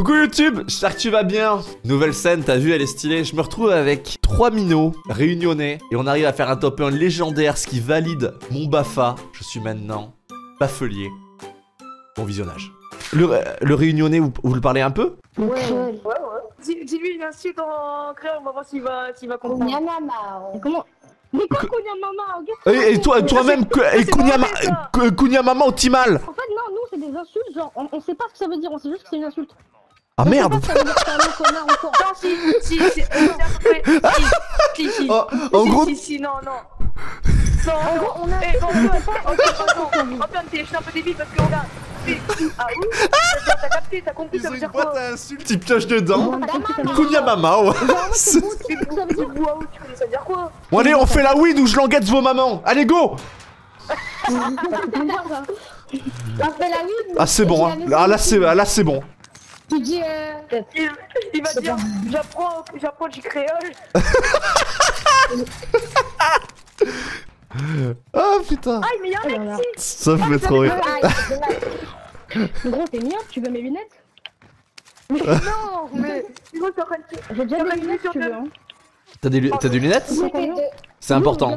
Coucou YouTube, j'espère que tu vas bien. Nouvelle scène, t'as vu, elle est stylée. Je me retrouve avec trois minots réunionnais et on arrive à faire un top 1 légendaire, ce qui valide mon Bafa. Je suis maintenant baffelier. Bon visionnage. Le, le réunionnais, vous, vous le parlez un peu? Ouais, Ouais. ouais, ouais. Dis- Dis-lui une insulte en créole, on va voir s'il va, s'il va comprendre. Kunyamama. Comment? Mais quoi, Kounia Mama Et, et toi, toi-même, que- et c'est Kunya, mauvais, ça. Ma- que- Kunya Maman au Timal? En fait, non, nous, c'est des insultes, genre, on, on sait pas ce que ça veut dire, on sait juste que c'est une insulte. Ah On merde pas. Non, on à. Oh, En gros, Si, si, non, non. Non, non. on a- Eh, Antoine, Antoine, Antoine, t'es je suis un peu débile parce que regarde. Ah oui T'as capté, t'as compris, ils ça ont veut une dire boîte quoi à insultes, ils piochent dedans. On a compris ça veut dire Kunya quoi. Mama, ouais. En ça veut dire. Waouh, tu connais ça veut dire quoi Bon allez, on fait la weed ou je l'enguette vos mamans. Allez, go pas. On fait la weed. Ah c'est bon, hein. Ah, là c'est ah, là c'est bon. Tu dis euh. Il, il va dire, j'apprends, j'apprends du créole. Ah putain, Ah, mais y'a un mec ici ça me fait trop rire. Ah. Gros, t'es mignon, tu veux mes lunettes Non, mais. Gros, t'es en train de. J'ai déjà être lunettes, sur tu le- veux, hein. T'as des, lu- t'as des lunettes. C'est important.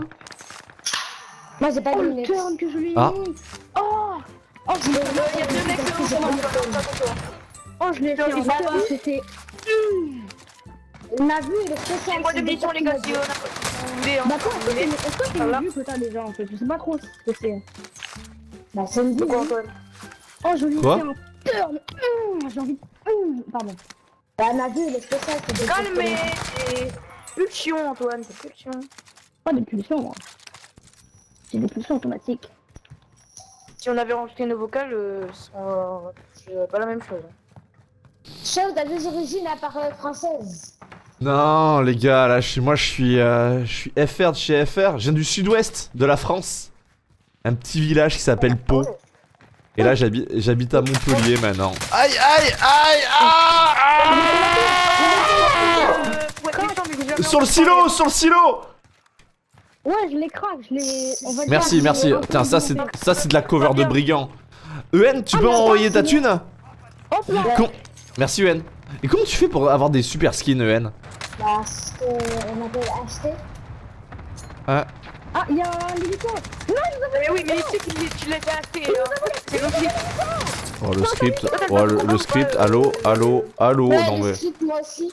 Moi j'ai pas Oh, de le lunettes. turn que je lui ai Ah. mis Oh Oh, Il y a deux mecs devant moi, Oh, je l'ai fait en c'était... Ma vue elle est spéciale. Moi de c'est mission, les gars, si on a. Hein. Bah toi, est-ce que c'est est-ce que c'est t'as déjà, en fait? Je sais pas trop ce que c'est. Bah c'est une quoi, hein. Antoine Oh, je lui ai Quoi fait un turn Hum, J'ai envie de... Hum, Pardon. Bah ma vue elle est spéciale. c'est des- Calme, c'est Pulsion, Antoine, c'est pulsion. Pas de pulsion, moi. J'ai des pulsions automatiques. Si on avait enregistré nos vocales, euh, on- c'est pas la même chose. Chose a deux origines à part euh, française. Non les gars, là je suis moi je suis euh, je suis FR de chez FR, je viens du sud-ouest de la France. Un petit village qui s'appelle Pau. Et là j'habite j'habite à Montpellier maintenant. Aïe aïe aïe ah, ah Sur le silo, sur le silo Ouais, je les craque, je va Merci, merci. Tiens, ça c'est ça c'est de la cover de brigand. EN, tu peux envoyer ta thune Hop là Com- Merci EN. Et comment tu fais pour avoir des super skins EN Bah qu'on appelle acheter. Ah, il y a un hélico Mais oui, mais ici, tu, tu l'as déjà acheté. hein. C'est logique. Oh le script, oh le, le script, allô, allô, allô, Ouais, non le mais... script, moi aussi.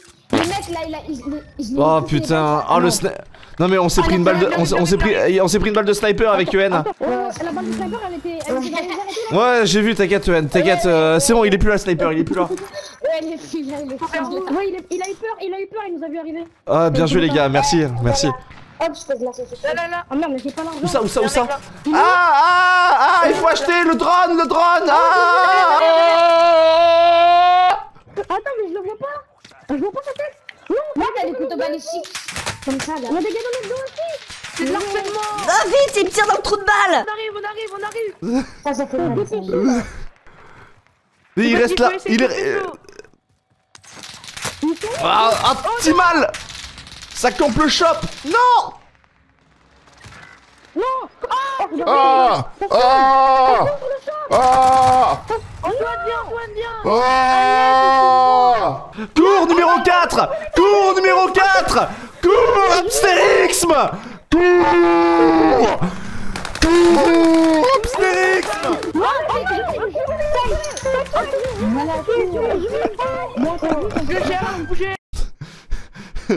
Le mec là il a. Il, il, il, il- Oh putain, oh le sna... Non mais on s'est Ah, pris une balle de... balle, On s'est on s'est pris... on s'est pris une balle de sniper avec EN Ouais, ouais, la balle du sniper, elle était... Elle était dans les airs. Et tout, Ouais j'ai vu, t'inquiète EN, t'inquiète, euh, c'est bon il est plus là sniper, il est plus là. Ouais, il est là, il est fou. là. Ouais, il, est- il a eu peur, il a eu peur, il nous a vu arriver. Ah bien joué les gars, merci, merci. Hop, je te glace ce Là, là, là. Oh merde, mais j'ai pas l'argent. Où ça, où ça, où Ah ah ah il faut acheter le drone, le drone Ah. Attends, mais je le vois pas. Je vois pas sa tête Moi, t'as des couteaux balistiques. Comme ça, là. On a des gars dans le dos aussi. C'est de l'harcèlement. Ah vite, il me tire dans le trou de balle. On arrive, on arrive, on arrive. Ça, ça fait mal. ça. Mais il reste là, il est... Ah, un petit mal. Ça campe le shop. Non. Non. Oh, regarde. Ah. Ah. Ah. Antoine, viens, Antoine, viens. Ah. Cours numéro 4 Cours numéro 4 Cours Abstérixme Cours Cours Abstérixme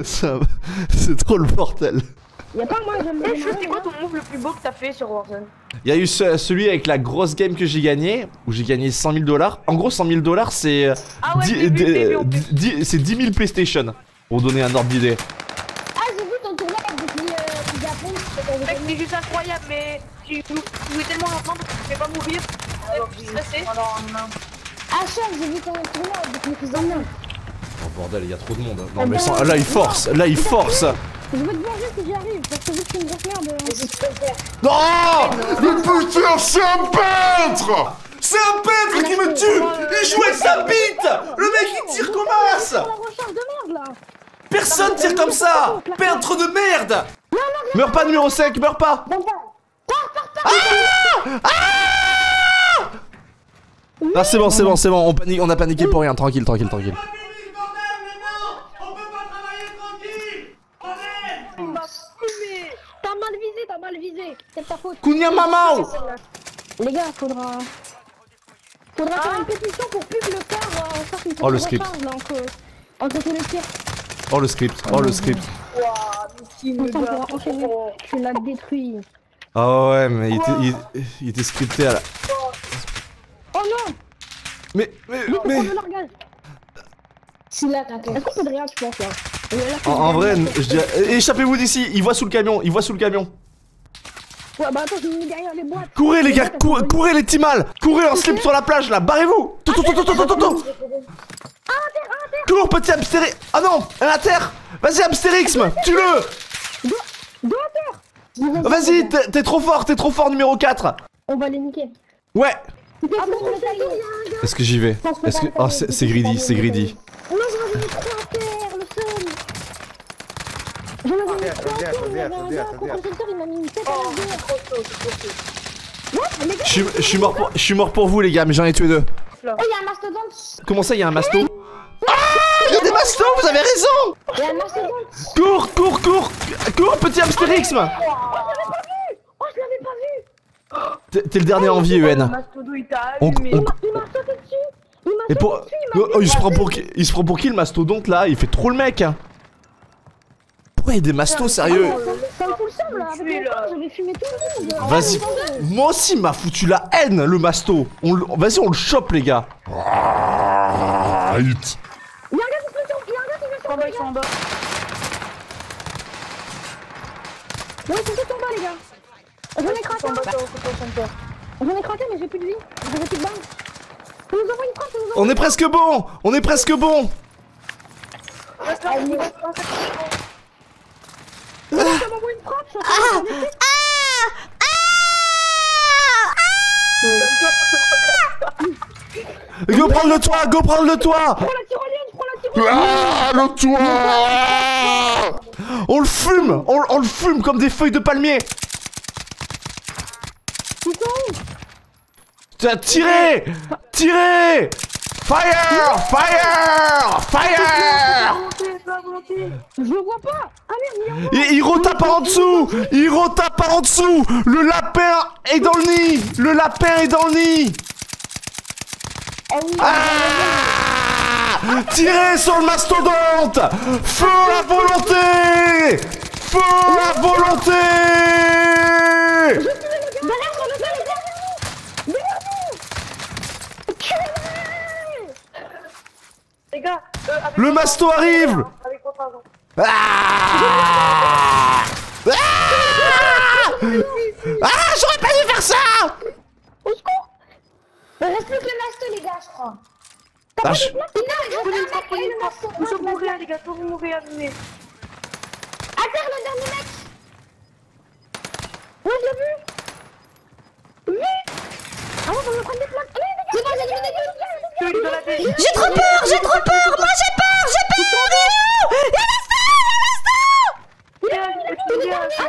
ça C'est trop le bordel. Y'a pas moi, j'aime bien. je c'est quoi ton move le plus beau que t'as fait sur Warzone? Il y a eu ce- celui avec la grosse game que j'ai gagné, où j'ai gagné 100 000 dollars. En gros, 100 000 dollars, c'est euh, Ah ouais, dix- j'ai vu, j'ai vu, dix- en plus. dix- c'est 10 000 PlayStation. Pour donner un ordre d'idée. Ah, j'ai vu ton tournoi depuis euh, Japon. Mec, c'est juste incroyable, mais tu jouais tellement lentement parce que tu fais pas mourir. Je suis stressé. Ah, chef, j'ai vu ton tournoi depuis plus d'un an. Oh bordel, il y a trop de monde. Non mais sans- là il force, là il force. Je veux te venger si j'y arrive, parce que vu que c'est une grosse merde. euh, je peux le faire. Non Mais putain, c'est un peintre C'est un peintre qui me tue Il joue avec sa bite Le mec il tire comme as La recharge de merde là Personne tire comme ça Peintre de merde Meurs pas numéro 5, meurs pas bah, Il Ah, c'est bon, c'est bon, c'est bon. On, panique, on a paniqué pour rien. Tranquille, tranquille, tranquille. T'as mal visé, t'as mal visé. C'est ta faute. Kounia Mamao Les gars, faudra. Faudra faire une pétition pour plus que le corps euh, Oh, le script. là, entre, entre tous les tirs. Oh, le script, oh, le script. Enchaîner. Tu l'as détruit. Ah ouais, mais il était, il, il était scripté à la. Oh non Mais, mais, mais. là. Est-ce qu'on peut rien, tu penses, là En, en vrai, je dirais. eh, Échappez-vous d'ici, il voit sous le camion, il voit sous le camion. Ouais, bah attends, je me mets derrière les boîtes. Courez les gars, courez, courez les timals Courez en slip sur la plage là, barrez-vous Tout, tout, tout, tout, tout, tout, tout Cours petit Abstérix Ah non, elle est à terre Vas-y Abstérixme, tue-le Deux à terre Vas-y, t'es trop fort, t'es trop fort numéro 4 On va les niquer. Ouais taillé. Est-ce que j'y vais Est-ce que... Oh, c'est greedy, c'est greedy. Non, j'en avais mis trois à terre, le seul. J'en avais mis trois à terre, avait un secteur, il m'a mis une tête à Oh, la c'est gueule. trop chaud, c'est trop chaud. Ouais, les gars, Je suis- je suis mort, pour- je suis mort pour vous les gars, mais j'en ai tué deux. oh, il y a un mastodonte. Comment ça, il y a un masto? Vous avez raison. Cours, cours, cours Cours petit Abstérixme Oh, je l'avais pas vu. T'es t'es le dernier en vie, Le UN. mastodo, il t'a On- allumé. on- Il m'a il m'a sauté dessus. Il m'a Et sauté pour... dessus, il m'a Oh, oh, il, se prend pour qui... il se prend pour qui le mastodonte là Il fait trop le mec hein. Pourquoi il y a des mastos sérieux. Vas-y Moi aussi il m'a foutu la haine le masto on Vas-y on le chope les gars y a un gars qui se met sur- il y a un gars qui vient sur En bas, ils sont en bas. Non, ils sont tous en bas, les gars. J'en ai Ils craqué, sont en bas, sur le center. j'en ai craqué, mais j'ai plus de vie. J'avais plus de balles. Ça nous envoie une frappe, ça nous envoie On est presque bon On est presque bon Reste là, ça m'envoie une frappe. Go prendre le toit Go prendre le toit Prends la tyrolienne, prends la tyrolienne. Ah le toit On le fume on, on le fume comme des feuilles de palmier Ils sont où Tiré. Tiré. Fire. Fire. Fire. La. Je le vois pas. Merde, il y a Il, il retape par en dessous. Il retape par en dessous. Le lapin est dans le nid. Le lapin est dans le nid. Ah. Tirez sur le mastodonte. Feu à volonté. Feu à volonté Derrière, sur le sol, derrière nous Derrière nous Tuez-les Les gars, euh, avec Le masto arrive. Ah Ah Ah J'aurais pas dû faire ça Au secours Il reste plus que le masto, les gars, je crois. Ah, je- Non, frappe. masto. Vous mourir, les gars, sauvez mourir, allumez. À terre, le dernier mec. Ouais, je l'ai vu Oui Ah ouais, on me prendre des plaques. J'ai trop peur, j'ai trop peur, moi j'ai peur,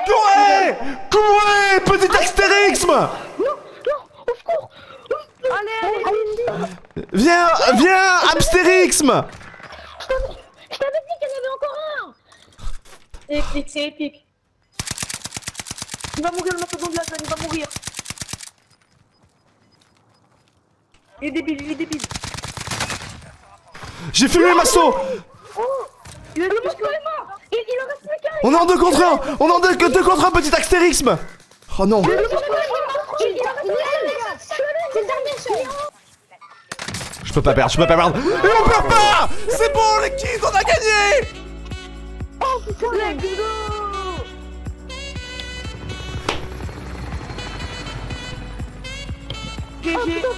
Courez Courez Petit Astérixme Non, non, au secours Allez, allez. Viens Viens Abstérixme Je t'avais dit qu'il y en avait encore un C'est épique, c'est épique. Il va mourir le mastodonte de la zone, il va mourir. Il est débile, il est débile. J'ai fumé le masto Il est mort. En reste plus qu'un On est en deux contre un. On est en deux, deux contre un, petit Astérixme Oh non. Je peux pas perdre, je peux pas perdre. Et on perd pas. C'est bon les kids, on a gagné. Oh putain Let's go Oh GG putain,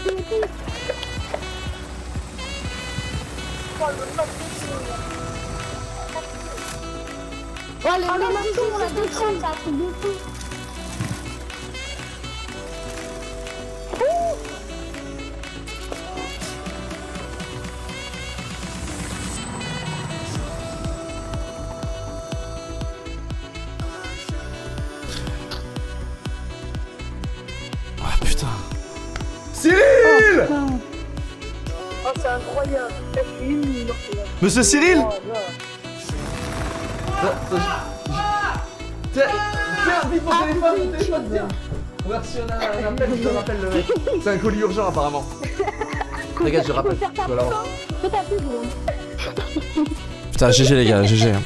c'est une fille. Ouais, le masto, on l'a détruit, c'est un truc de fou. Ah putain Cyril Incroyable. T'as fait une minute. Monsieur Cyril Oh. Tiens, tiens, vite mon téléphone, mon téléphone, tiens On a reçu un, un appel, je te rappelle le mec. C'est un colis urgent apparemment. Regarde, je rappelle. Putain, GG les gars, GG. hein.